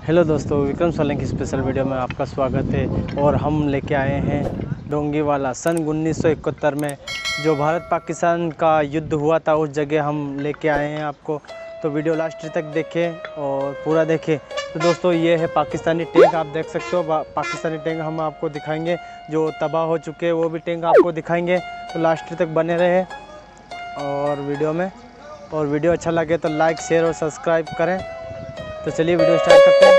Hello दोस्तों, विक्रम सोलंकी की special video में आपका स्वागत है और हम लेके आए हैं डोंगी वाला सन उन्नीस सौ इकहत्तर में, जो भारत पाकिस्तान का युद्ध हुआ था, उस जगह हम लेके आए हैं आपको। तो वीडियो लास्ट तक देखें और पूरा देखें। तो दोस्तों, ये है पाकिस्तानी टैंक आप देख सकते हो पाकिस्तानी टैंक हम आपको दिखाएँगे, जो तबाह हो चुके हैं, वो भी टैंक आपको दिखाएँगे। तो लास्ट तक बने रहे और वीडियो में। और वीडियो अच्छा लगे तो लाइक शेयर और सब्सक्राइब करें। तो चलिए वीडियो स्टार्ट करते हैं।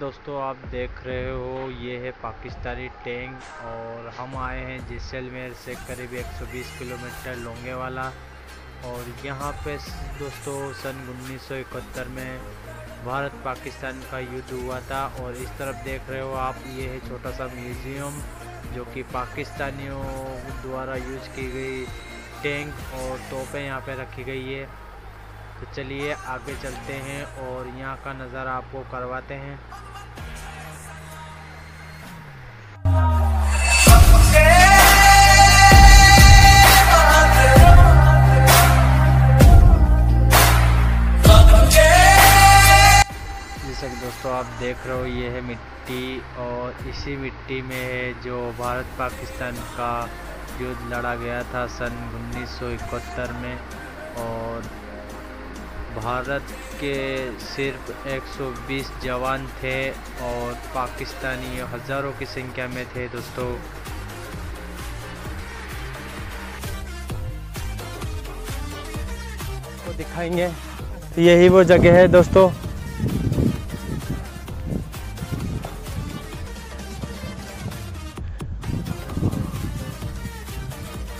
दोस्तों, आप देख रहे हो, ये है पाकिस्तानी टैंक और हम आए हैं जैसलमेर से करीब 120 किलोमीटर लोंगे वाला और यहाँ पे दोस्तों, सन उन्नीस सौ इकहत्तर में भारत पाकिस्तान का युद्ध हुआ था और इस तरफ़ देख रहे हो आप, ये है छोटा सा म्यूज़ियम जो कि पाकिस्तानियों द्वारा यूज़ की गई टैंक और तोपें यहाँ पे रखी गई है। तो चलिए आगे चलते हैं और यहाँ का नज़ारा आपको करवाते हैं। जैसा दोस्तों, आप देख रहे हो, ये है मिट्टी और इसी मिट्टी में है जो भारत पाकिस्तान का युद्ध लड़ा गया था सन उन्नीस सौ इकहत्तर में और भारत के सिर्फ़ 120 जवान थे और पाकिस्तानी हज़ारों की संख्या में थे दोस्तों। दिखाएँगे। यही वो जगह है दोस्तों।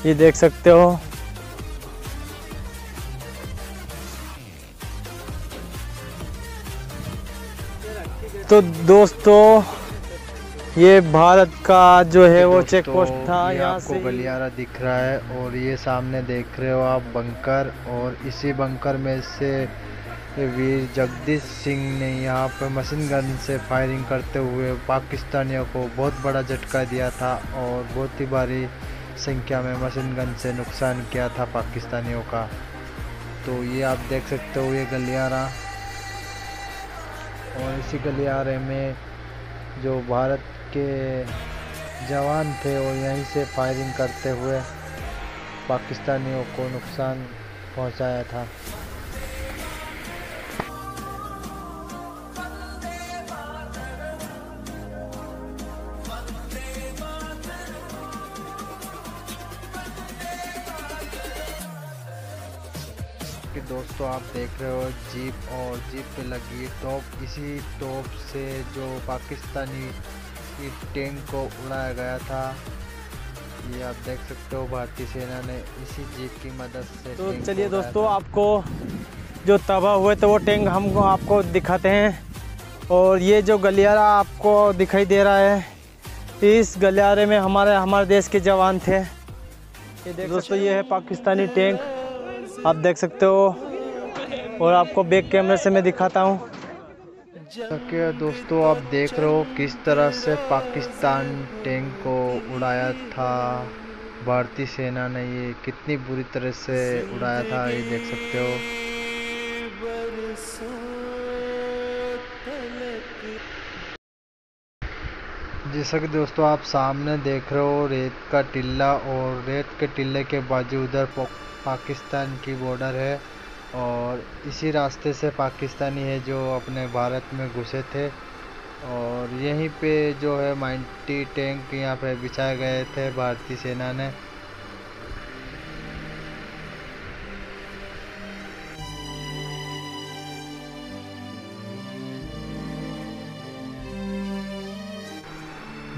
ये देख सकते हो। तो दोस्तों ये भारत का जो है वो चेक पोस्ट था यहाँ से। गलियारा दिख रहा है और ये सामने देख रहे हो आप बंकर और इसी बंकर में से वीर जगदीश सिंह ने यहाँ पर मशीन गन से फायरिंग करते हुए पाकिस्तानियों को बहुत बड़ा झटका दिया था और बहुत ही भारी संख्या में मशीन गन से नुकसान किया था पाकिस्तानियों का। तो ये आप देख सकते हो, ये गलियारा। और इसी गलियारे में जो भारत के जवान थे, वो यहीं से फायरिंग करते हुए पाकिस्तानियों को नुकसान पहुँचाया था। कि दोस्तों आप देख रहे हो जीप और जीप पे लगी टॉप। इसी टॉप से जो पाकिस्तानी टैंक को उड़ाया गया था ये आप देख सकते हो भारतीय सेना ने इसी जीप की मदद से तो चलिए दोस्तों आपको जो तबाह हुए तो वो टैंक हम आपको दिखाते हैं। और ये जो गलियारा आपको दिखाई दे रहा है इस गलियारे में हमारे हमारे देश के जवान थे। ये दोस्तों ये है पाकिस्तानी टैंक आप देख सकते हो, और आपको बैक कैमरे से मैं दिखाता हूँ। दोस्तों, आप देख रहे हो किस तरह से पाकिस्तान टैंक को उड़ाया था? भारतीय सेना ने ये कितनी बुरी तरह से उड़ाया था, ये देख सकते हो। जैसा कि दोस्तों आप सामने देख रहे हो, रेत का टिल्ला और रेत के टिल्ले के बाजू उधर पाकिस्तान की बॉर्डर है और इसी रास्ते से पाकिस्तानी है जो अपने भारत में घुसे थे और यहीं पे जो है माइंटी टैंक यहाँ पे बिछाए गए थे भारतीय सेना ने।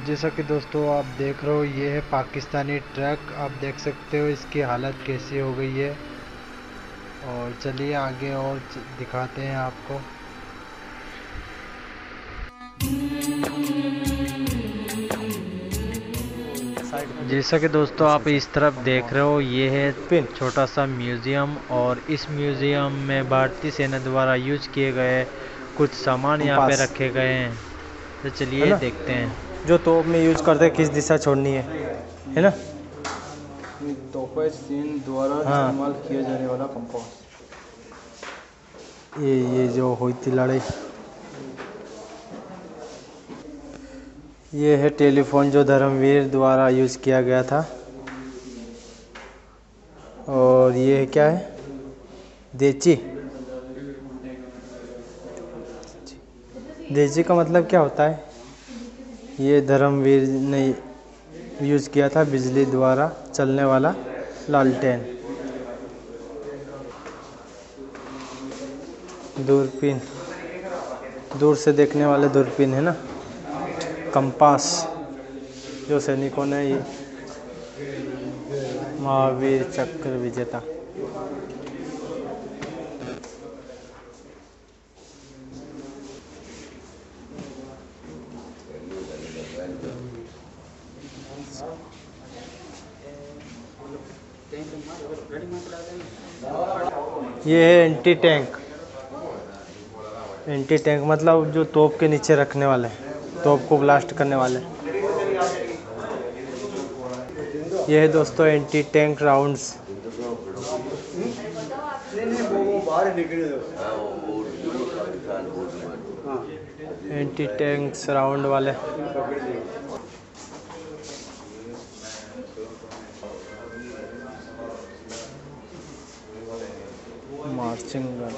जैसा कि दोस्तों आप देख रहे हो ये है पाकिस्तानी ट्रक। आप देख सकते हो इसकी हालत कैसी हो गई है। और चलिए आगे और दिखाते हैं आपको। जैसा कि दोस्तों आप इस तरफ़ देख रहे हो ये है छोटा सा म्यूज़ियम। और इस म्यूज़ियम में भारतीय सेना द्वारा यूज़ किए गए कुछ सामान यहाँ पे रखे गए हैं। तो चलिए देखते हैं। जो तोप में यूज़ करते हैं किस दिशा छोड़नी है? है ना? द्वारा हाँ। इस्तेमाल किया जाने वाला कंपास ये ये जो हुई थी लड़ाई। ये है टेलीफोन जो धर्मवीर द्वारा यूज़ किया गया था। और ये क्या है? देची। देची का मतलब क्या होता है? ये धर्मवीर ने यूज़ किया था बिजली द्वारा चलने वाला लालटेन। दूरबीन। दूर से देखने वाले दूरबीन है ना? कंपास। जो सैनिकों ने महावीर चक्र विजेता। ये है एंटी टैंक। एंटी टैंक मतलब जो तोप के नीचे रखने वाले तोप को ब्लास्ट करने वाले ये है दोस्तों anti tank rounds. Anti tanks round वाले। Marching gun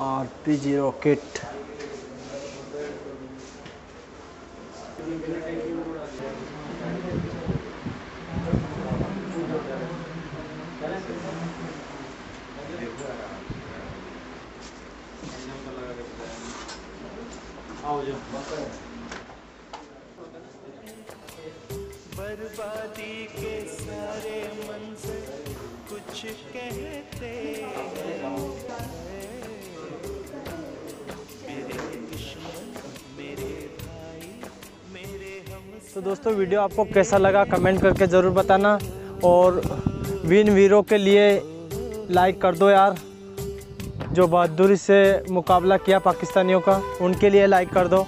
RPG rocket. बर्बादी के सारे मंजर कुछ कहते हैं। तो दोस्तों वीडियो आपको कैसा लगा कमेंट करके ज़रूर बताना और वीन वीरों के लिए लाइक कर दो यार। जो बहादुरी से मुकाबला किया पाकिस्तानियों का, उनके लिए लाइक कर दो।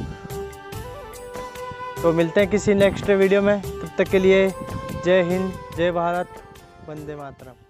तो मिलते हैं किसी नेक्स्ट वीडियो में। तब तक के लिए जय हिंद, जय भारत, वंदे मातरम।